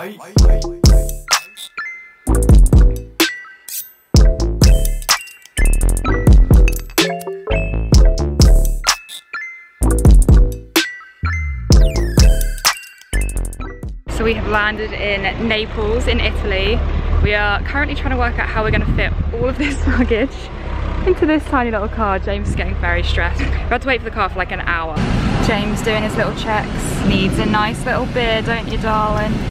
So we have landed in Naples in Italy. We are currently trying to work out how we're going to fit all of this luggage into this tiny little car. James is getting very stressed. We had to wait for the car for like an hour. James doing his little checks. Needs a nice little beer, don't you darling?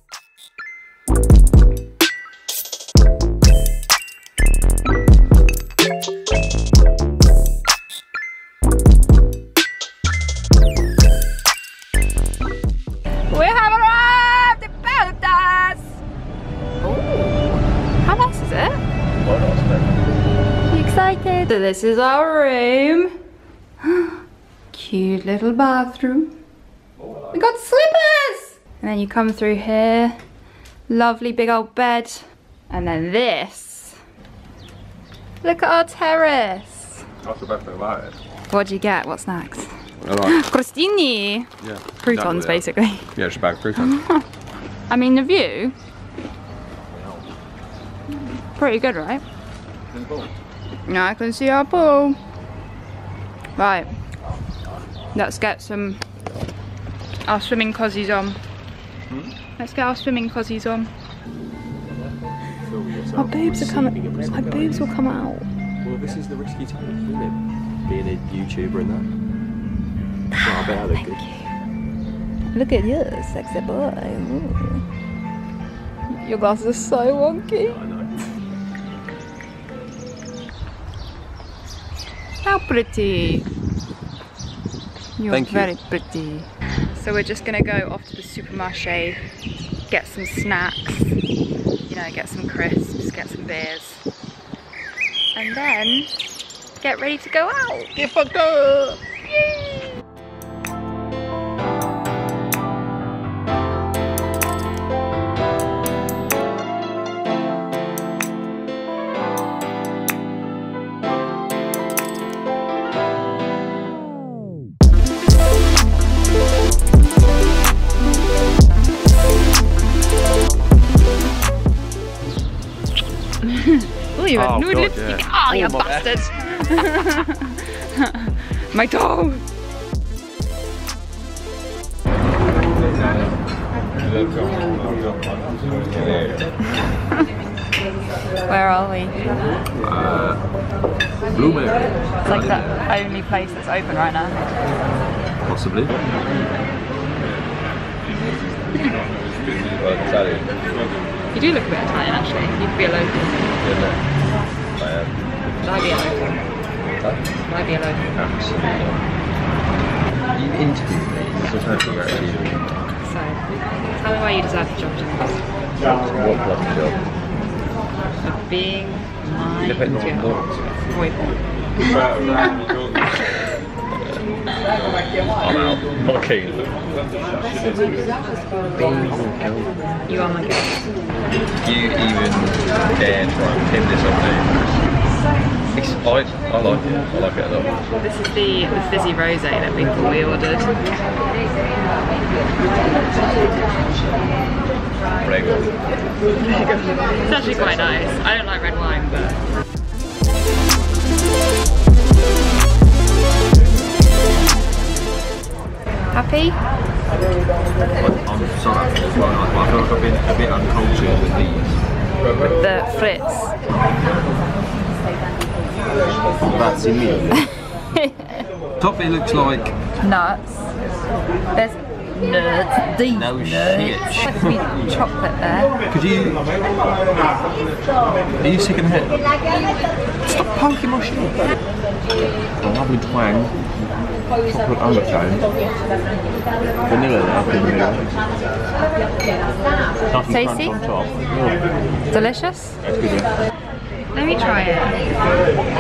This is our room. Cute little bathroom. We got slippers! And then you come through here. Lovely big old bed. And then this. Look at our terrace. That's the best thing about it. What'd you get? What's next? Like Crostini! Yeah. Croutons, basically. Yeah, just a bag of croutons. I mean, the view. Pretty good, right? Now I can see our pool. Right. Let's get some our swimming cozies on. Hmm? Let's get our swimming cozies on. My boobs are coming. My boobs will come out. Well, this is the risky time, isn't it? Being a YouTuber and that. Well, I bet I look good. Look at you, sexy boy. Ooh. Your glasses are so wonky. How pretty. You're Thank you. very pretty. So we're just gonna go off to the supermarché, get some snacks, you know, get some crisps, get some beers, and then get ready to go out. Get fucked up! Yay! Where are we? Uh, Blue Mary. It's like the only place that's open right now. Possibly. You do look a bit Italian actually. You could be a local. Should I be a local? Should I be a local? You interviewed me, so trying to figure out you. So, tell me why you deserve the job, James. What bloody job? For being my Live at Norton girl. Lawrence. Boyfriend. I'm out. Not keen. You are my girl. You even dare try and pin this on me. It's, I, I like it. I like it a lot. This is the, the fizzy rosé that we thought we ordered. Very good. It's actually quite nice. I don't like red wine, but happy? I'm sorry as well. I feel like I've been a bit uncultured with these. The Fritz. That's in me. Top looks like Nuts. There's nuts. These No nuts. shit. Supposed chocolate there. Could you? Are you sick in the head? Stop poking my shit. A lovely twang, chocolate undertone, vanilla there, vanilla. Nothing Tasty? crunch on top. Delicious. that's good. Yeah. Let me try it.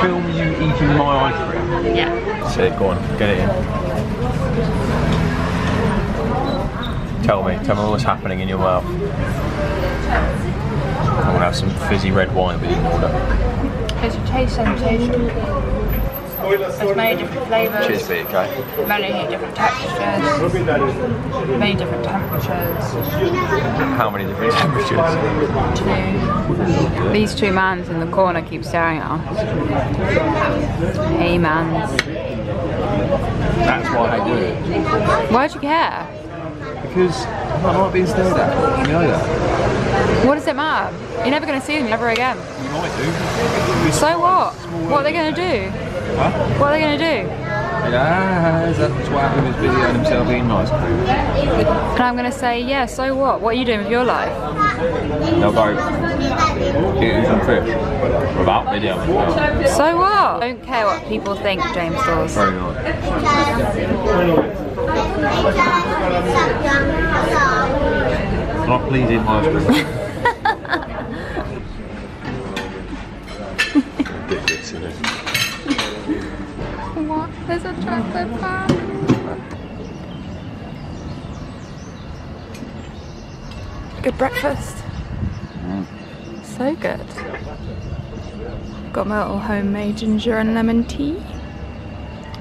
Film you eating my ice cream. Yeah. Sick. Go on, get it in. Tell me, tell me what's happening in your mouth. I'm gonna have some fizzy red wine with you in order. It's a taste sensation. There's many different flavours. Cheers, Pete, okay? Many different textures. Many different temperatures. How many different temperatures? Two. These two mans in the corner keep staring at us. Hey mans. That's why I do it. Why'd you care? Because I'm not being stared at. You know that. What does it matter? You're never going to see them ever again. You might do. So what? What are they going to do? Huh? What are they going to do? Yeah, that twat who was busy on himself eating ice cream. And I'm going to say, yeah, so what? What are you doing with your life? They'll go eating some fish without video. So what? I Don't care what people think, James Dawes. Very nice. Not pleasing ice cream. There's a chocolate bar. Good breakfast. So good. Got my little homemade ginger and lemon tea.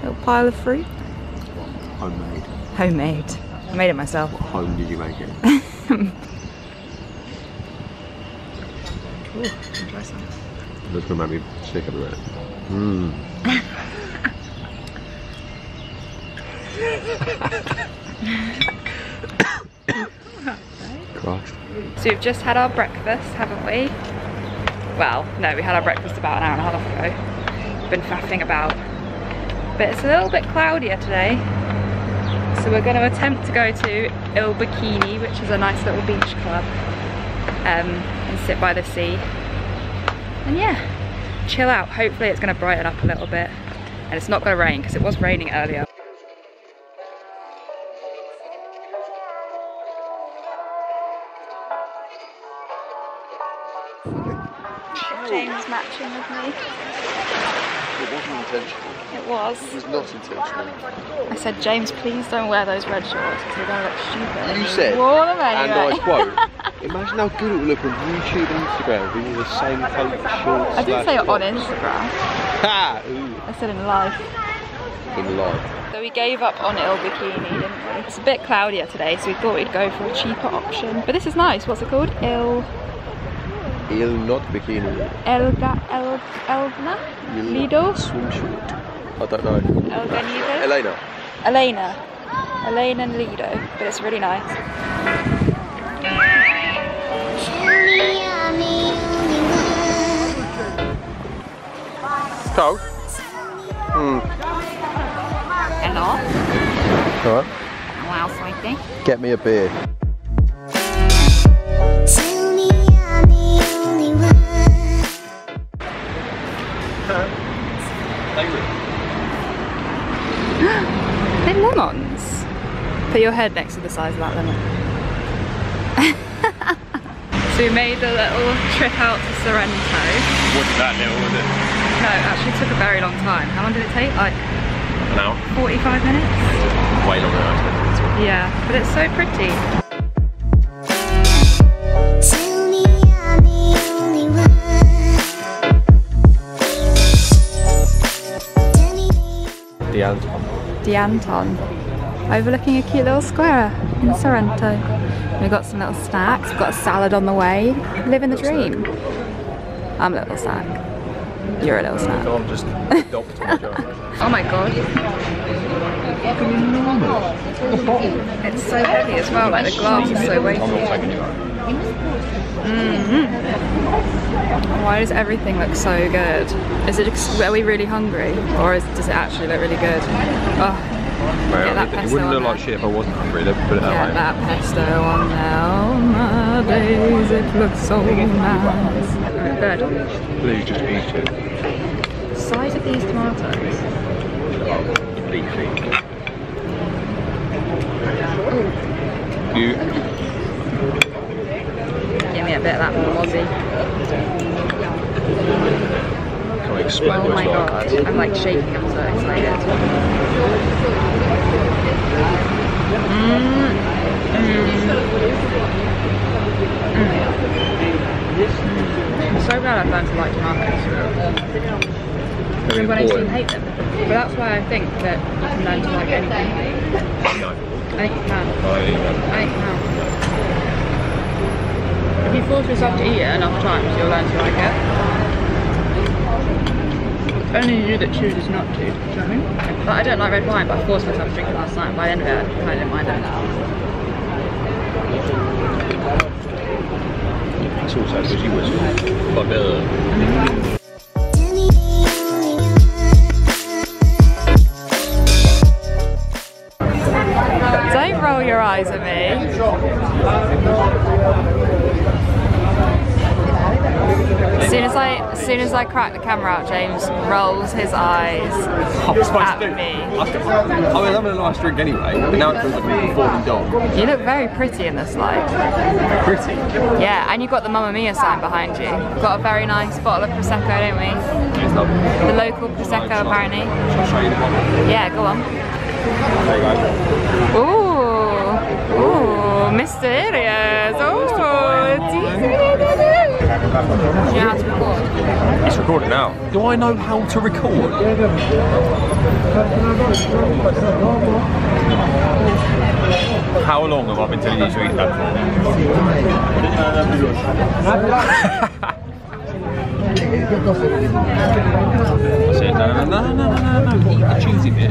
Little pile of fruit. Homemade. Homemade. I made it myself. What home did you make it? Ooh, enjoy some. That's gonna make me sick bit. Mmm. Christ. So we've just had our breakfast, haven't we? Well, no, we had our breakfast about an hour and a half ago. Been faffing about. But it's a little bit cloudier today. So we're going to attempt to go to Il Bikini, which is a nice little beach club. Um, and sit by the sea. And yeah, chill out. Hopefully it's going to brighten up a little bit. And it's not going to rain because it was raining earlier. James matching with me. It wasn't intentional. It was. It was not intentional. I said, James, please don't wear those red shorts because they're going to look stupid. You said, wore them and. I quote, imagine how good it would look on YouTube and Instagram if we wore the same colour shorts. I didn't say it on. Instagram. Ha! I said in life. in life. So we gave up on Il Bikini, didn't we? It's a bit cloudier today, so we thought we'd go for a cheaper option. But this is nice. What's it called? Il... Il not bikini. Elga... El... Elna? Lido? Swim short. I don't know. Elga Lido? Elena. Elena. Elena and Lido. But it's really nice. Cold? Hmm. Hello? Alright. Wow, sweetie. Get me a beer. They're lemons. Put your head next to the size of that lemon. so we made a little trip out to Sorrento. Wasn't that little, was it? No, it actually took a very long time. How long did it take? Like An hour? 45 minutes? Way longer than I expected. Yeah, but it's so pretty. Anton. The Anton. Overlooking a cute little square in Sorrento. We've got some little snacks, we've got a salad on the way. Living the dream. I'm a little snack. You're a little snack. Can't just adopt my job. My. It's so heavy as well, like the glass is so weighty. I'm not taking you out. Why does everything look so good? Is it, are we really hungry? Or is, does it actually look really good? Oh, Well, that it, it wouldn't look like shit if I wasn't hungry, let's put it that way. that pesto on. Oh my days, it looks so nice. Good. Please just eat it. Size of these tomatoes. You, Give me a bit of that Aussie. can I explain Oh my it's like? god, I'm like shaking, I'm so excited. Mm. Mm. Mm. I'm so glad I've learned to like tomatoes. I used to hate them. But that's why I think that you can learn to like anything. No. I think you can. I think that- I think you can. If you force yourself to eat it enough times, you'll learn to like it. It's only you that chooses not to, do you know what I mean? But I don't like red wine, but I forced myself to drink it last night. By the end of it, I kind of didn't mind it. It's also because you was quite better. Roll your eyes at me. As soon as I, as soon as I crack the camera out, James rolls his eyes at me. I mean, I'm having a nice drink anyway, but now it feels like a performing dog. You look very pretty in this light. Pretty. Yeah, and you've got the Mamma Mia sign behind you. We've got a very nice bottle of Prosecco, don't we? The local Prosecco, apparently. Shall I show you the bottle? Yeah, go on. There you go. Ooh, ooh, mysterious. Oh, do you know how to record? It's recorded now. Do I know how to record? How long have I been telling you to eat that for? I said, no, no, no, no, no, no, no, eat the cheesy bit.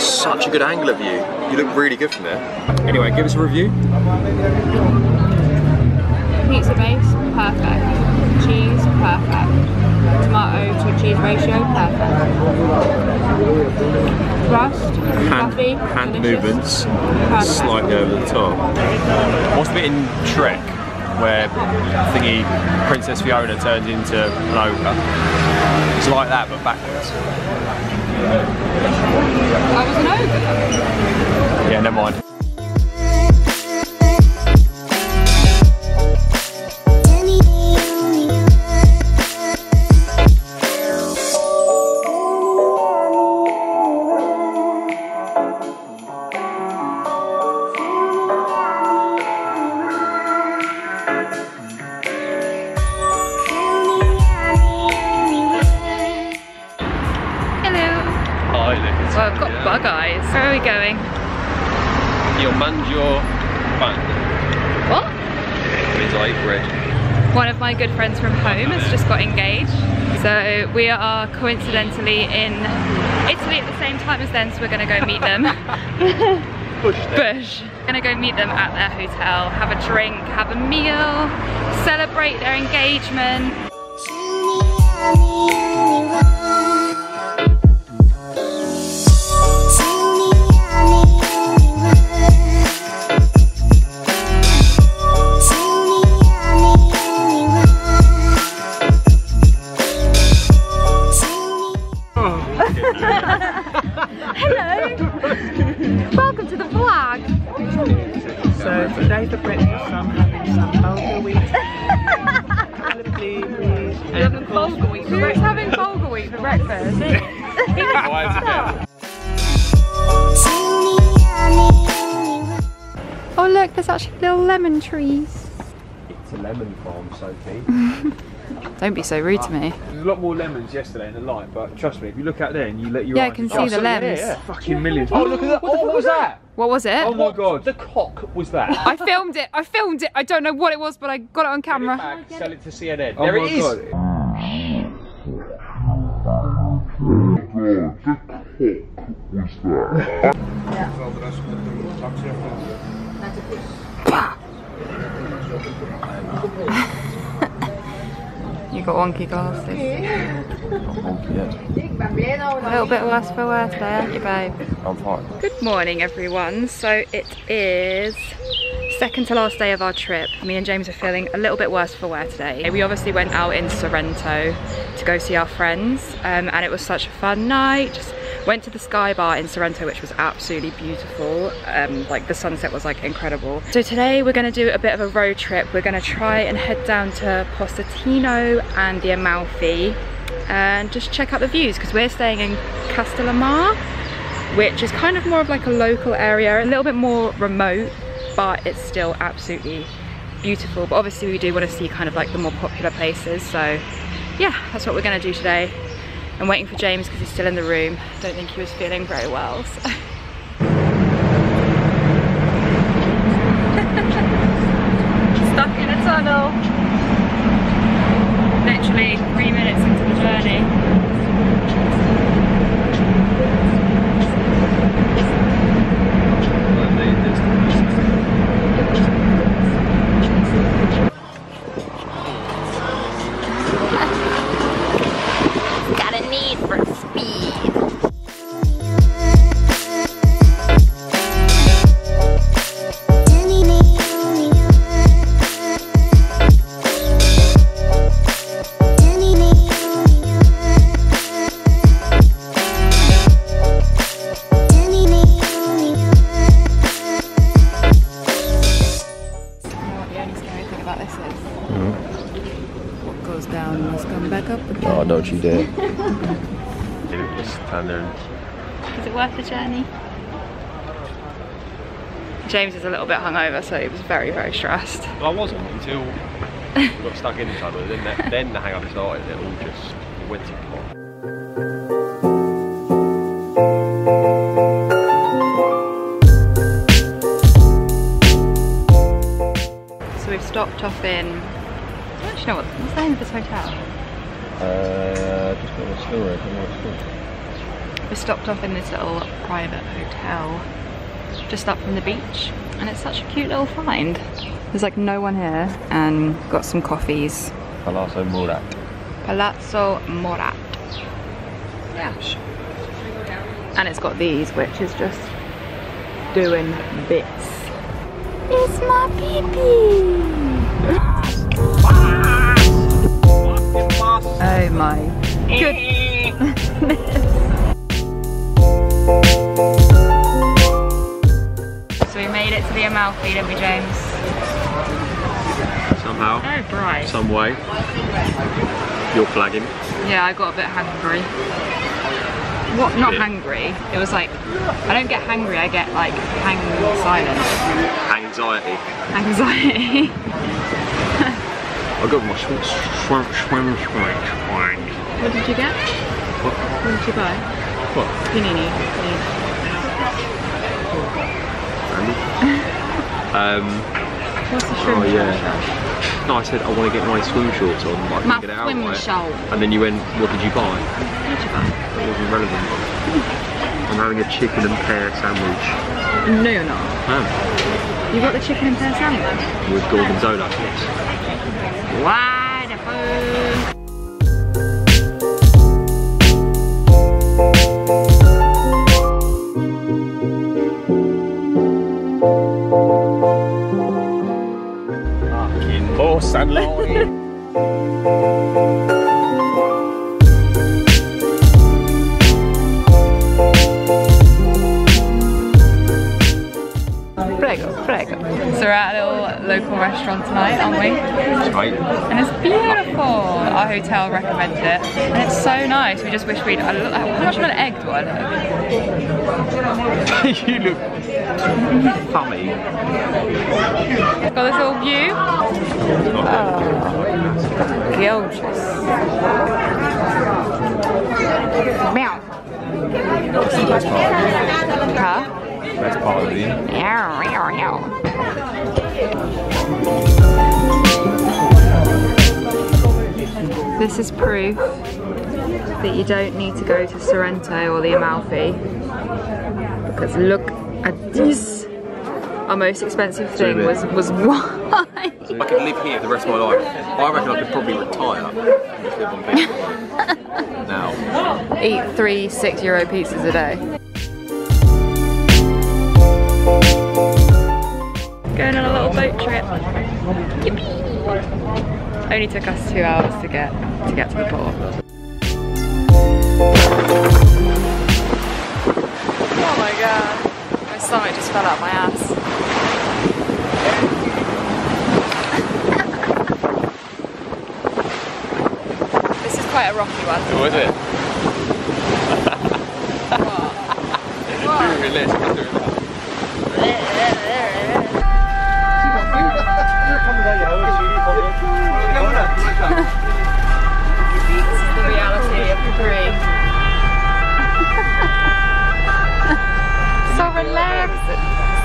Such a good angle of you. You look really good from there. Anyway, give us a review. Pizza base, perfect. Cheese, perfect. Tomato to cheese ratio, perfect. Crust, Hand, fluffy, hand delicious. movements Perfect. slightly over the top. What's the bit in Shrek where thingy Princess Fiona turns into an ogre? It's like that but backwards. I was an ogre. Yeah, never mind. My good friends from home has just got engaged. So we are coincidentally in Italy at the same time as them, so we're gonna go meet them. Push Bush. Gonna go meet them at their hotel, have a drink, have a meal, celebrate their engagement. Today for breakfast I'm having some bulgur wheat, blueberries, and of course Who's having bulgur wheat for breakfast? Oh look, there's actually little lemon trees. It's a lemon farm, Sophie. Don't be so rude to me. There's a lot more lemons yesterday in the light, but trust me, if you look out there and you let your Yeah, I can just- see the oh, yeah, lems. yeah, fucking millions. Oh, look at that! Oh, what was that? What was it? Oh my god! The cock was that. I filmed it. I filmed it. I don't know what it was, but I got it on camera. Back, sell it to CNN. Oh there my it is. God. You got wonky glasses. Yeah, A little bit worse for wear today, aren't you, babe? I'm fine. Good morning, everyone. So it is second to last day of our trip. Me and James are feeling a little bit worse for wear today. We obviously went out in Sorrento to go see our friends, um, and it was such a fun night. Just went to the Sky Bar in Sorrento, which was absolutely beautiful. Um, like the sunset was like incredible. So today we're going to do a bit of a road trip. We're going to try and head down to Positano and the Amalfi and just check out the views because we're staying in Castellamar which is kind of more of like a local area, a little bit more remote, but it's still absolutely beautiful. But obviously we do want to see kind of like the more popular places. So yeah, that's what we're gonna do today. I'm waiting for James because he's still in the room. I Don't think he was feeling very well. So. Stuck in a tunnel. Literally three minutes into the journey. James is a little bit hungover, so he was very, very stressed. I wasn't until we got stuck in each other. Then the, then the hang-up started. It all just went to pot. So we've stopped off in. I don't actually know what, what's the name of this hotel? Uh, just got a story. I don't know what it's We stopped off in this little private hotel just up from the beach, and it's such a cute little find. There's like no one here, and got some coffees. Palazzo Murat. Palazzo Murat. Yeah. And it's got these, which is just doing bits. It's my pee Oh my goodness. So we made it to the Amalfi, didn't we, James? Somehow, oh, bright. some way, you're flagging. Yeah, I got a bit hungry. What? Not hungry. It was like I don't get hungry. I get like hang silent Anxiety. anxiety. I got my swim, swim, swim, swim, swim. what did you get? What? What did you buy? What? Panini. Um, What's the shrimp? Oh, yeah. no, I said I want to get my swim shorts on. but I My get it out swim right. shell. And then you went, what did you buy? What did you buy? It wasn't relevant. I'm having a chicken and pear sandwich. No, you're not. Oh, You got the chicken and pear sandwich. with gorgonzola, yes. Wonderful. Oh, sunlight. So we're at a little local restaurant tonight, aren't we? right. And it's beautiful. Our hotel recommended it. And it's so nice. We just wish we'd. I look, how much of an egg do I look? you look funny. Got this little view. Oh, Gorgeous. Meow. That's the best part. Huh? Best part of the Meow, meow, meow. This is proof that you don't need to go to Sorrento or the Amalfi because look at this. Our most expensive thing was was wine. I could live here the rest of my life. I reckon I could probably retire and just live on now. Eat three six euro pizzas a day. Yippee! Only took us two hours to get to get to the port. Oh my god. My stomach just fell out my ass. this is quite a rocky one. What is it? What? Doing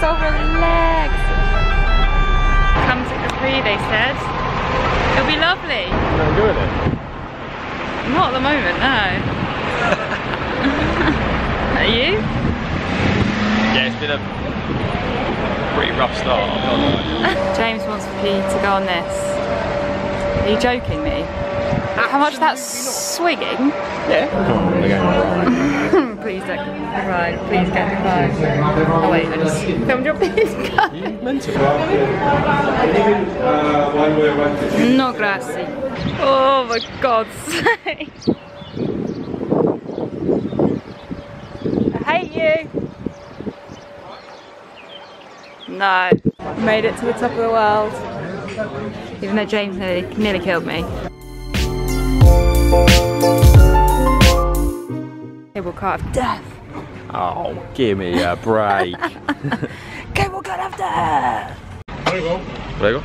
so relaxed. Come to Capri, they said. It'll be lovely. I'm doing it. Not at the moment, no. Are you? Yeah, it's been a pretty rough start. I'm not. James wants me to go on this. Are you joking me? How much that's swigging? Yeah. Please don't cry. Please don't cry. Oh wait, I just filmed your. Mental. No grazie. Oh my god's sake. I hate you. No. Made it to the top of the world. Even though James nearly, nearly killed me. Cable car of death. Oh, give me a break. Cable car of death. Prego.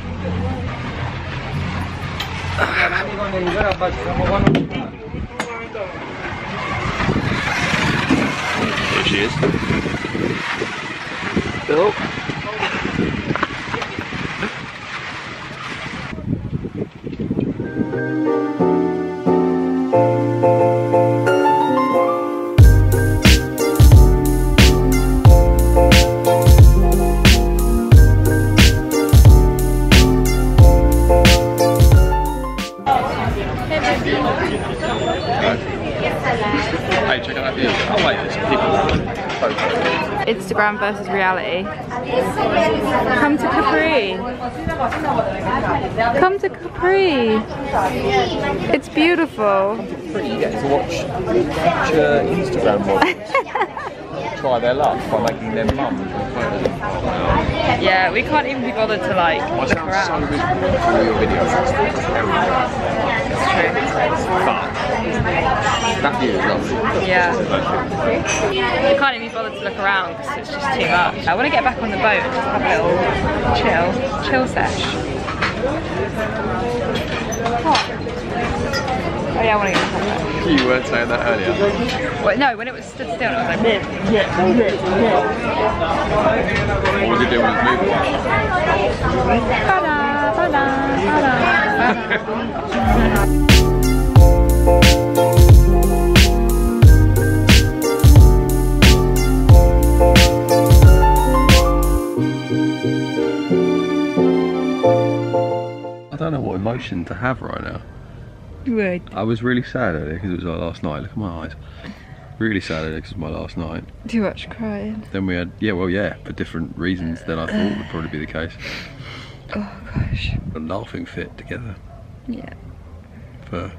There she is. Bill. Instagram versus reality. Come to Capri. Come to Capri. It's beautiful. You get to watch, uh, Instagram models try their luck by making their photos. Yeah, we can't even be bothered to like look so around. your videos. It's terrible. But that view is lovely. Yeah. We can't even bother to look around because it's just too much. I want to get back on the boat and just have a little chill, chill sesh. What? Oh yeah, I want to get back on the boat. You weren't saying that earlier. Well, no, when it was stood still, it was like. What was he doing with his movie? Ba-da, ba-da, ba-da, ba-da. emotion to have right now. Right. I was really sad earlier because it was our last night. Look at my eyes. Really sad earlier because it was my last night. Too much crying. Then we had, yeah, well, yeah, for different reasons than I thought would probably be the case. Oh gosh. A laughing fit together Yeah. for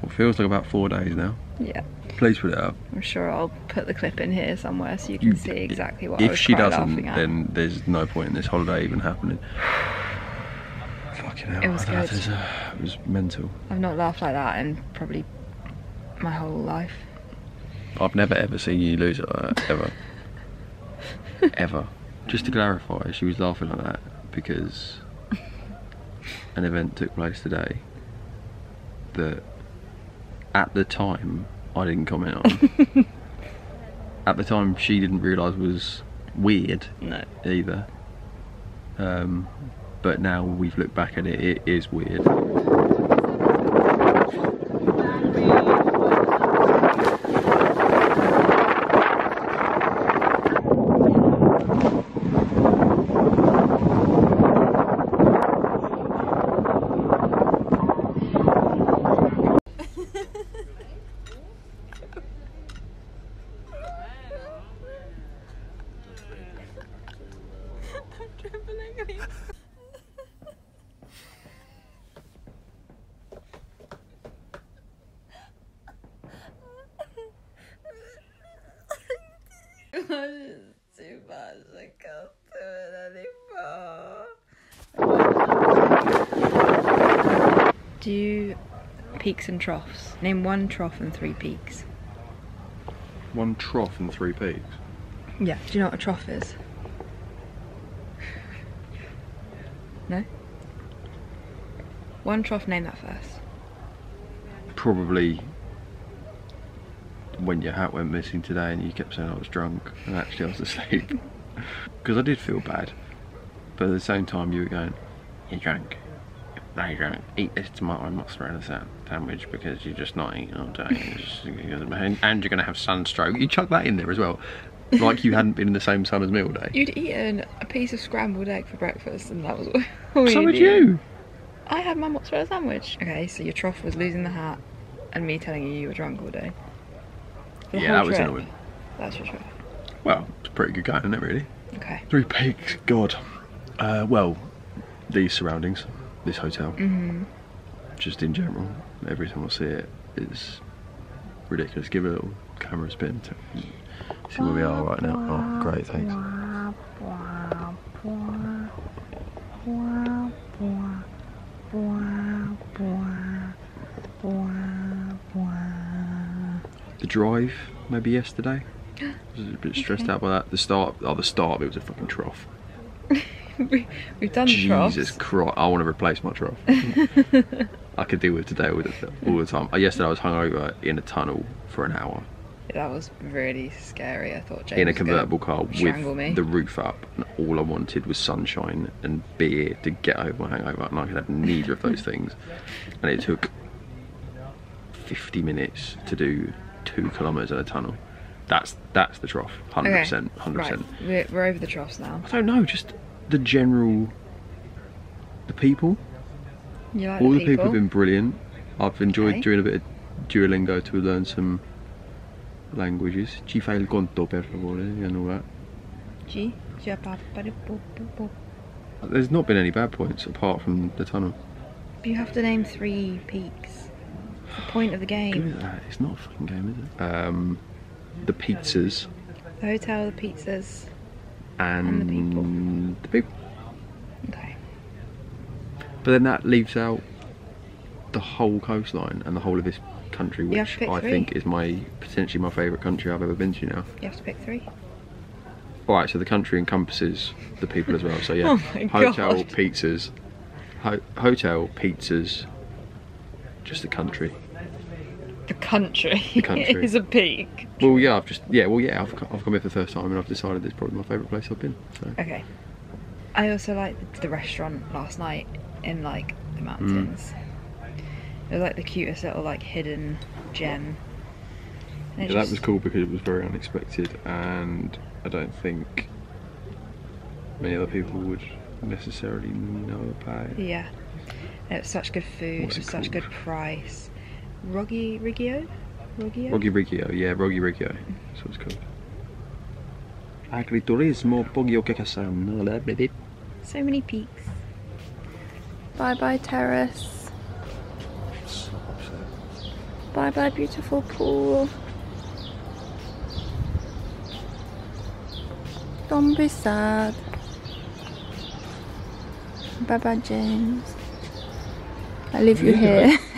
what feels like about four days now. Yeah. Please put it up. I'm sure I'll put the clip in here somewhere so you can see exactly what I If was she doesn't, laughing at. then there's no point in this holiday even happening. Fucking hell. It was I don't know, good. a- it was mental. I've not laughed like that in probably my whole life. I've never ever seen you lose it like that, ever. ever. Just to clarify, she was laughing like that because an event took place today that at the time I didn't comment on. at the time she didn't realise was weird No. either. Um, but now we've looked back at it, it is weird. Do peaks and troughs. Name one trough and three peaks. One trough and three peaks. Yeah. Do you know what a trough is? No? One trough, name that first. Probably when your hat went missing today and you kept saying I was drunk and actually I was asleep. Because I did feel bad, but at the same time you were going, you're drunk. Drunk. Eat this tomato and mozzarella sandwich because you're just not eating all day. Just- and you're going to have sunstroke. You chuck that in there as well. Like you hadn't been in the same sun as me all day. You'd eaten a piece of scrambled egg for breakfast, and that was all so would you. I had my mozzarella sandwich. Okay, so your trough was losing the hat, and me telling you you were drunk all day. The Yeah, that was trip. annoying. That's your trip. Well, it's a pretty good going, isn't it, really? Okay. Three pigs, God. Uh, well, these surroundings, this hotel, mm-hmm. just in general, every time I see it, it, is ridiculous. Give it a little camera spin to see where we are right now. Oh, great, thanks. The drive, maybe yesterday. I was a bit stressed out by that. The start, oh, the start of it was a fucking trough. we, we've done the Jesus. Christ, I want to replace my trough. I could deal with today all the, all the time. Uh, Yesterday I was hungover in a tunnel for an hour That was really scary. I thought James in a convertible car with me. the roof up, and all I wanted was sunshine and beer to get over my hangover, and I could have neither of those things. And it took 50 minutes to do two kilometres in a tunnel. That's that's the trough, 100%, 100%. Right, we're, we're over the troughs now. I don't know, just the general, the people. You like All the people people? have been brilliant. I've enjoyed Okay. doing a bit of Duolingo to learn some languages. Ci fai il conto per favore and all that. There's not been any bad points apart from the tunnel. You have to name three peaks. It's the point of the game. It's not a fucking game, is it? Um, the pizzas The hotel, the pizzas. And, the people. The people. Okay. But then that leaves out the whole coastline and the whole of this country, which I three. think is my potentially my favourite country I've ever been to now. You have to pick three. All right, so the country encompasses the people as well. So yeah, Oh hotel, God. pizzas, ho- hotel, pizzas, just the country. Country. The country. is a peak. Well, yeah, I've just yeah, well, yeah, I've, I've come here for the first time and I've decided it's probably my favourite place I've been. So Okay. I also liked the, restaurant last night in like the mm. mountains. It was like the cutest little like hidden gem. Yeah, that was cool because it was very unexpected, and I don't think many other people would necessarily know about it. Yeah. And it was such good food, What's it such called? good price. Roggy Riggio? Roggio? Roggy Riggio, yeah, Roggy Riggio. That's what it's called. Agriturismo Poggio baby. So many peaks. Bye bye terrace. Bye bye beautiful pool. Don't be sad. Bye bye James. I leave you here.